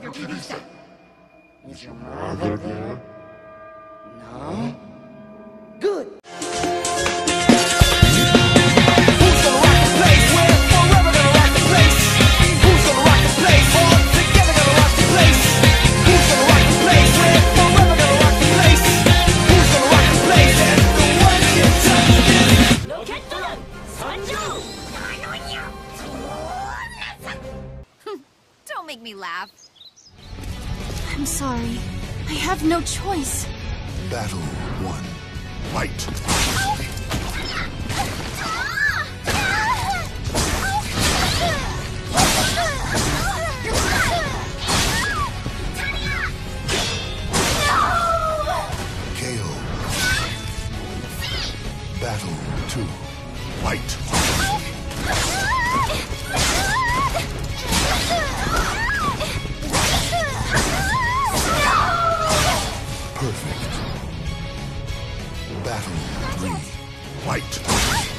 Your TV set. Is your mother there? Don't make me laugh. I'm sorry. I have no choice. Battle one. Fight. Battle 2. Perfect. Battle three. Fight.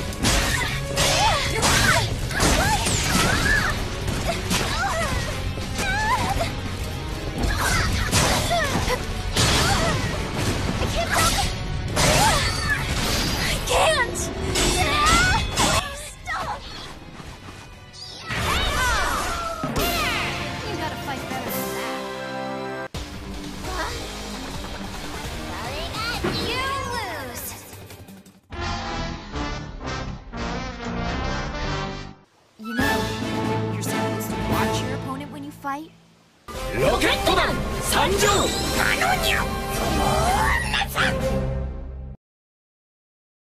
Fight? ロケット団参上。あのにゃ